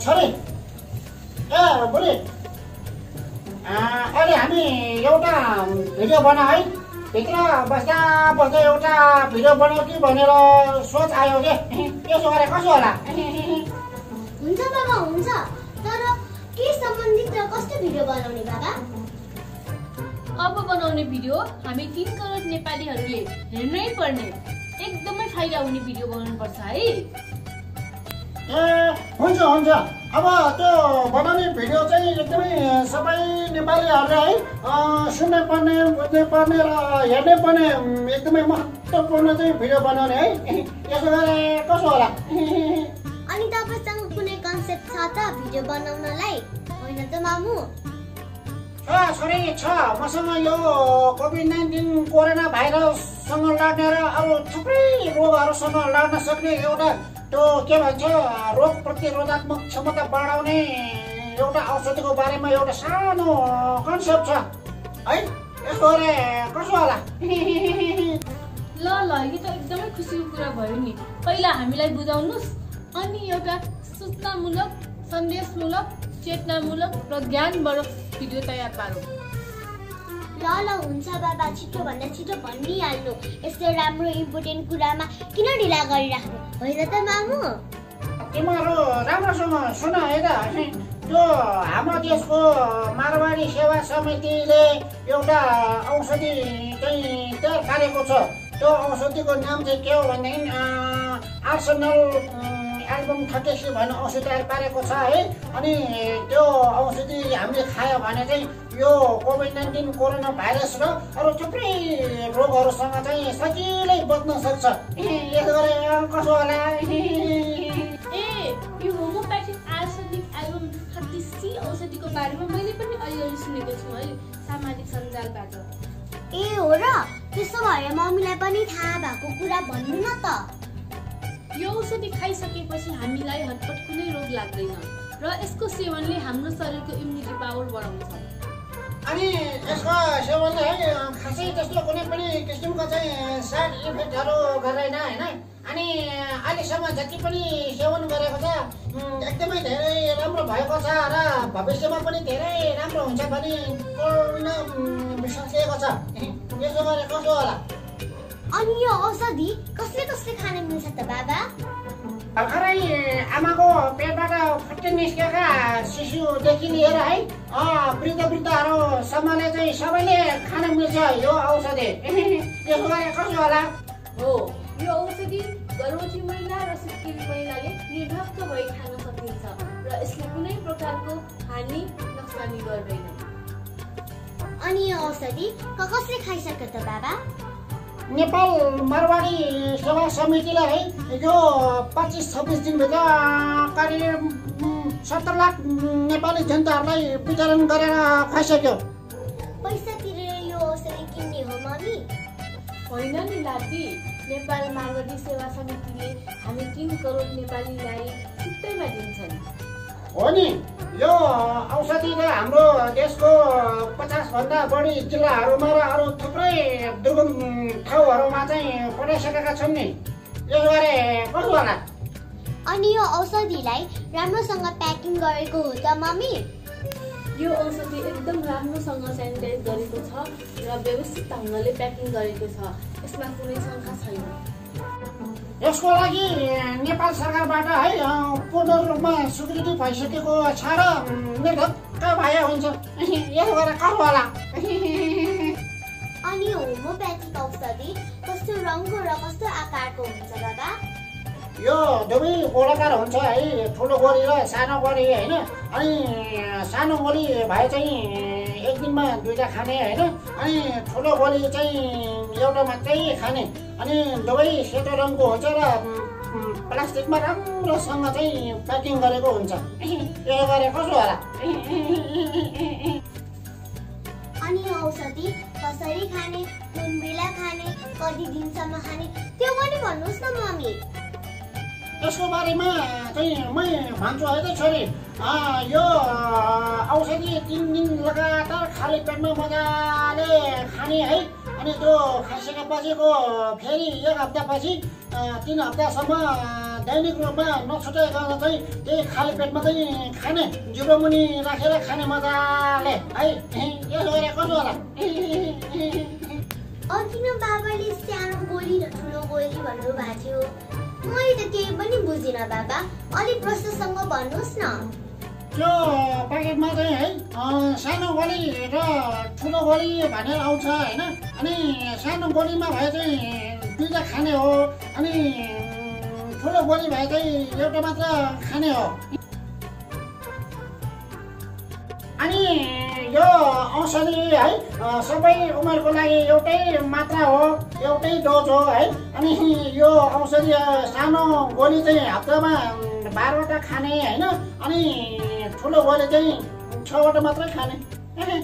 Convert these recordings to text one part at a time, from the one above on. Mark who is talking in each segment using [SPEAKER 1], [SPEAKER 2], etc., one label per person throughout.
[SPEAKER 1] छोरी। ए बुढी। अ, अहिले हामी एउटा भिडियो बनाऊ है। भित्र बस्दा बस्दा एउटा भिडियो बनाऊ कि भनेर सोच आयो के? यसो गरे कसो होला?
[SPEAKER 2] हुन्छ बाबा हुन्छ। तर के सम्बन्धित र कस्तो भिडियो बनाउने बाबा?
[SPEAKER 3] अब बनाउने भिडियो हामी तिन करोड नेपालीहरूले हेर्नै पर्ने एकदमै फाइदा हुने भिडियो बनाउनुपर्छ है।
[SPEAKER 1] ए हुन्छ हुन्छ अब त्यो बनाउने भिडियो चाहिँ एकदमै सबै नेपालीहरूले है सुन्नै पर्ने बुझ्नै पर्ने र हेर्नै पर्ने एकदमै महत्त्वपूर्ण चाहिँ भिडियो बनाउने है यसो गरे कसो होला
[SPEAKER 2] अनि तपाईँसँग कुनै कन्सेप्ट छ त भिडियो बनाउनलाई होइन त मामु
[SPEAKER 1] छोरी छ मसँग यो कोभिड नाइन्टिन कोरोना भाइरससँग लड्ने र अरू थुप्रै रोगहरूसँग लड्न सक्ने एउटा त्यो के भन्छ रोग प्रतिरोधात्मक क्षमता बढाउने एउटा औषधिको बारेमा एउटा सानो कन्सेप्ट छ। है? यसो गरे कसो होला?
[SPEAKER 3] ल ल यो त एकदमै खुसीको कुरा भयो नि। पहिला हामीलाई बुझाउनुहोस्। अनि एउटा सूचनामूलक सन्देशमूलक चेतनामूलक र ज्ञानवर्धक भिडियो तयार पारौँ।
[SPEAKER 2] ल ल हुन्छ बाबा छिटो भन्दा छिटो भनिहाल्नु यस्तो राम्रो इम्पोर्टेन्ट कुरामा किन ढिला गरिराख्नु? होइन त मामु?
[SPEAKER 1] तिमीहरू राम्रोसँग सुन है त। त्यो हाम्रो देशको मारवाडी सेवा समितिले एउटा औषधि चाहिँ तयार पारेको छ। त्यो औषधिको नाम चाहिँ के हो भनेदेखि आर्सनल एल्बम थर्टी भन्ने औषधि तयार पारेको छ है। अनि त्यो औषधि हामीले खायो भने चाहिँ यो कोभिड नाइन्टिन कोरोना भाइरस र अरू थुप्रै रोगहरूसँग चाहिँ सजिलै बच्न सक्छ। यसो गरे कसो होला?
[SPEAKER 3] ए यो होमोप्याथिक एल्बम सी औषधिको बारेमा मैले पनि अलिअलि सुनेको छु है सामाजिक सञ्जालबाट।
[SPEAKER 2] ए हो र? त्यसो भए मम्मीलाई पनि थाहा भएको कुरा भन्नु न त।
[SPEAKER 3] यो औषधि खाइसकेपछि हामीलाई हटपट कुनै रोग लाग्दैन र यसको सेवनले हाम्रो शरीरको इम्युनिटी पावर बढाउँछ।
[SPEAKER 1] अनि यसको सेवनले है खासै त्यस्तो कुनै पनि किसिमको चाहिँ साइड इफेक्टहरू गर्दैन होइन? अनि अहिलेसम्म जति पनि सेवन गरेको छ एकदमै धेरै राम्रो भएको छ र भविष्यमा पनि धेरै राम्रो हुन्छ भन्ने पूर्ण विश्वास लिएको छ। यसो गरे कसो होला?
[SPEAKER 2] अनि यो औषधि कसले कसले खान मिल्छ त बाबा?
[SPEAKER 1] भर्खरै आमाको पेटबाट शिशुदेखि लिएर है। अँ, वृद्ध वृद्धहरूसम्मले चाहिँ सबैले खान मिल्छ यो औषधि। यसो गरे कसो होला?
[SPEAKER 3] हो यो औषधि गर्भवती महिला र सुत्केरी महिलाले निर्धक्क भई खान सकिन्छ र यसले कुनै प्रकारको हानि नोक्सानी गर्दैन।
[SPEAKER 2] अनि यो औषधि कसले खाइसक्यो त बाबा?
[SPEAKER 1] नेपाल मारवाडी सेवा समितिले है यो पच्चिस छब्बिस दिनभित्र करिब सत्तर लाख नेपाली जनताहरूलाई वितरण गरेर खुवाइसक्यो
[SPEAKER 2] पैसा तिरेर यो औषधि किन्ने हो मम्मी
[SPEAKER 3] होइन नि लाटी नेपाल मारवाडी सेवा समितिले हामी तिन करोड नेपालीलाई छुट्टैमा दिन्छन्।
[SPEAKER 1] हो नि यो औषधिले हाम्रो देशको पचासभन्दा बढी जिल्लाहरूमा र अरू थुप्रै दुर्गम ठाउँहरूमा चाहिँ पठाइसकेका छन् नि। यसो गरे कसो होला
[SPEAKER 2] अनि यो औषधिलाई राम्रोसँग प्याकिङ गरेको हो त मम्मी?
[SPEAKER 3] यो औषधि एकदम राम्रोसँग सेनिटाइज गरेको छ र व्यवस्थित ढङ्गले प्याकिङ गरेको छ। यसमा कुनै शङ्का छैन।
[SPEAKER 1] यसको लागि नेपाल सरकारबाट है पूर्ण रूपमा स्वीकृति भइसकेको छ र निर्धक्क भए हुन्छ। यसो गरेर कसो होला।
[SPEAKER 2] अनि होमोप्याथिक औषधि कस्तो रङको र कस्तो आकारको हुन्छ बाबा?
[SPEAKER 1] यो दुवै गोलाकार हुन्छ है ठुलो गोली र सानो गोली होइन? अनि सानो गोली भए चाहिँ एक दिनमा दुईवटा खाने होइन? अनि ठुलो गोली चाहिँ एउटा मात्रै खाने। अनि दुवै सेतो रङको हुन्छ र प्लास्टिकमा राम्रोसँग चाहिँ प्याकिङ गरेको हुन्छ। यो गरे कसो होला?
[SPEAKER 2] अनि औषधि कसरी खाने बेला खाने कति दिनसम्म खाने त्यो पनि भन्नुहोस् न मम्मी
[SPEAKER 1] यसको बारेमा चाहिँ मै भन्छु है त छोरी यो औषधि तिन दिन लगातार खाली पेटमा मजाले खाने है। अनि त्यो खाइसकेपछिको फेरि एक हप्तापछि तिन हप्तासम्म दैनिक रूपमा नछुटाइ गरेर चाहिँ त्यही खाली पेटमा चाहिँ खाने जिब्रो मुनि राखेर खाने मजाले है। यसो गरे कसो होला?
[SPEAKER 2] अघि बाबाले सानो गोली र ठुलो गोली भन्नु भएको थियो। मैले त केही पनि बुझिनँ बाबा। अलिक प्रश्नसँग भन्नुहोस् न।
[SPEAKER 1] त्यो प्याकेटमा चाहिँ है सानो गोली र ठुलो गोली भनेर आउँछ होइन? अनि सानो गोलीमा भए चाहिँ दुईवटा खाने हो अनि ठुलो गोली भए चाहिँ एउटा मात्र खाने हो। अनि यो औषधि है सबै उमेरको लागि एउटै मात्रा हो एउटै डोज हो है। अनि यो औषधि सानो गोली चाहिँ हप्तामा बाह्रवटा खाने होइन। अनि ठुलो गोली चाहिँ छवटा मात्रै खाने। गरे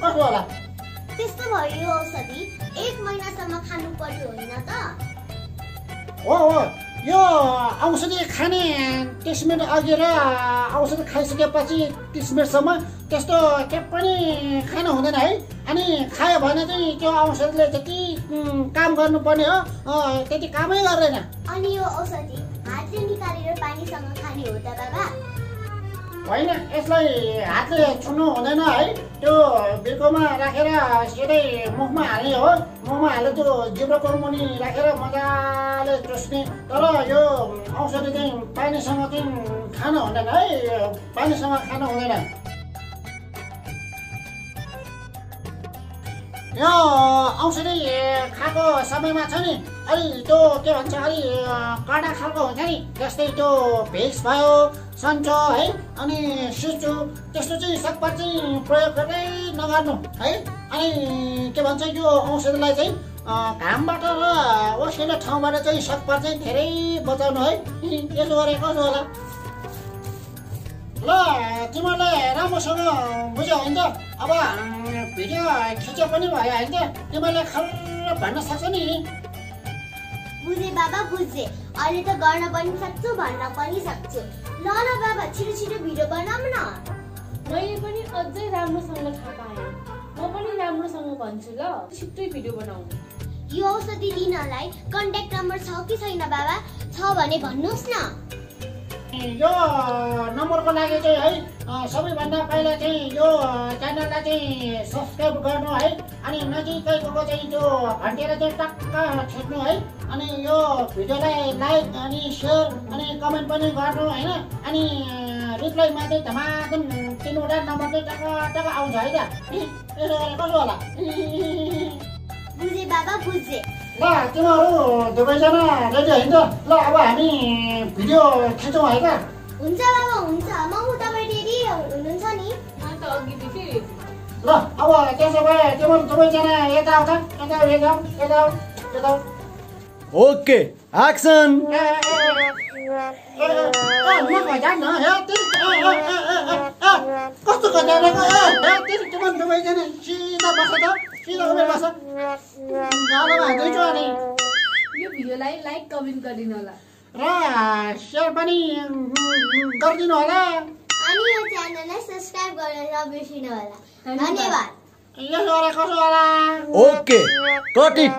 [SPEAKER 1] कस्तो होला?
[SPEAKER 2] त्यस्तो भयो यो औषधि। एक महिनासम्म खानु पर्यो होइन त?
[SPEAKER 1] हो हो। यो औषधि खाने तिस मिनट अघि र औषधि खाइसकेपछि तिस मिनटसम्म त्यस्तो के पनि खानु हुँदैन है अनि खायो भने चाहिँ त्यो औषधिले उम्, काम गर्नुपर्ने हो त्यति कामै गर्दैन
[SPEAKER 2] अनि यो औषधि हातले निकालेर पानीसँग खाने हो त बाबा
[SPEAKER 1] होइन यसलाई हातले छुनु हुँदैन है। त्यो बिर्कोमा राखेर सिधै मुखमा हाल्ने हो। मुखमा हालेर त्यो जिब्रोको मुनि राखेर मजाले चुस्ने। तर यो औषधि चाहिँ पानीसँग चाहिँ खानु हुँदैन है। पानीसँग खानु हुँदैन। यो औषधि खाएको समयमा छ नि अलि त्यो के भन्छ अलि कडा खालको हुन्छ नि जस्तै त्यो भिक्स भयो सन्चो है अनि सिचु त्यस्तो चाहिँ सकभर चाहिँ प्रयोग गर्दै नगर्नु है? अनि के भन्छ यो औषधिलाई चाहिँ घामबाट र ओसिलो ठाउँबाट चाहिँ सकभर चाहिँ धेरै बचाउनु है। यसो गरे कसो होला। ल तिमीहरूले राम्रोसँग बुझ्यौ होइन त? अब भिडियो खिच्यो पनि भयो होइन त? तिमीहरूले खर भन्न सक्छ नि।
[SPEAKER 2] बुझे बाबा बुझे। अहिले त गर्न पनि सक्छु भन्न पनि सक्छु। ल ल बाबा छिटो छिटो भिडियो बनाऊ न।
[SPEAKER 3] मैले पनि अझै राम्रोसँग थाहा पाएँ। म पनि राम्रोसँग भन्छु ल। छिट्टै भिडियो बनाउनु
[SPEAKER 2] यो औषधि लिनलाई कन्ट्याक्ट नम्बर छ कि छैन बाबा? छ भने भन्नुहोस् न।
[SPEAKER 1] यो नम्बरको लागि चाहिँ है सबैभन्दा पहिला चाहिँ यो च्यानललाई चाहिँ सब्सक्राइब गर्नु है अनि नजिकैको चाहिँ त्यो घन्टेर चाहिँ टक्क छिट्नु है अनि यो भिडियोलाई लाइक अनि सेयर अनि कमेन्ट पनि गर्नु होइन अनि रिप्लाईमा चाहिँ धमाधम तिनवटा नम्बर चाहिँ टक्क टक्क आउँछ है त। इ, यसो गरेर कसो होला?
[SPEAKER 2] बुझे बाबा बुझे।
[SPEAKER 1] ल तिमीहरू दुवैजना रेडी होइन त? ल अब हामी भिडियो खिचौँ है त।
[SPEAKER 2] हुन्छ बाबा हुन्छ। म उ तपाईँ रेडी हुनुहुन्छ नि
[SPEAKER 1] ल अब त्यसो भए तिमीहरू दुवैजना यता आउँछ यता आऊ, यता आऊ, यता आऊ, यता आऊ।
[SPEAKER 4] ओके एक्सन
[SPEAKER 1] कस्तो सिधा बस त सिधा बस गालामा अनि
[SPEAKER 3] यो भिडियोलाई लाइक कमेन्ट गरिदिनु होला
[SPEAKER 1] र सेयर पनि गरिदिनु होला
[SPEAKER 2] अनि यो च्यानललाई सब्सक्राइब गर्न नबिर्सिनु होला धन्यवाद।
[SPEAKER 1] यसो गरे कसो होला
[SPEAKER 4] ओके कट इट